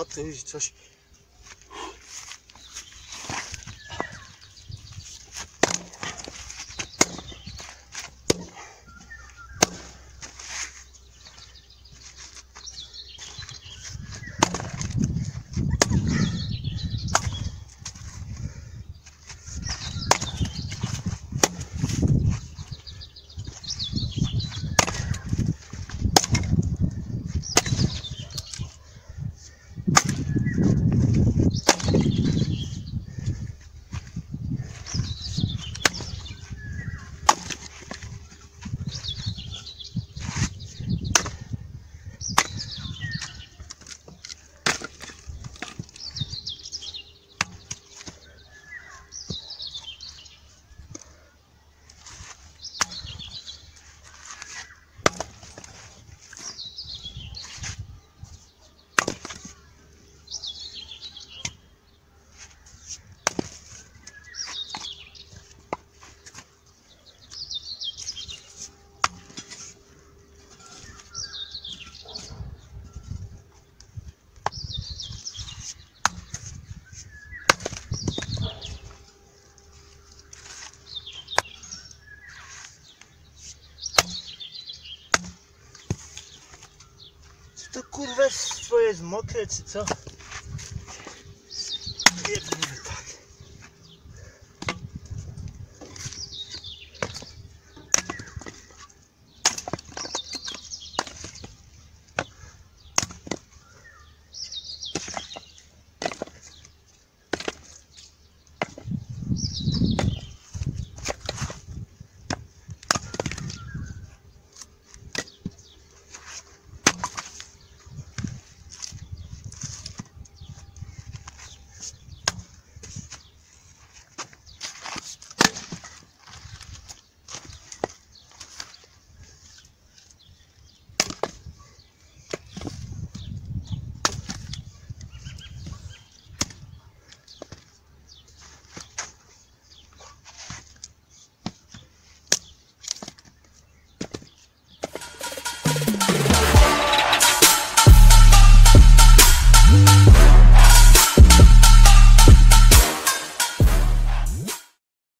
a ty coś kurwa, twoje jest mokre, czy co? Biedny.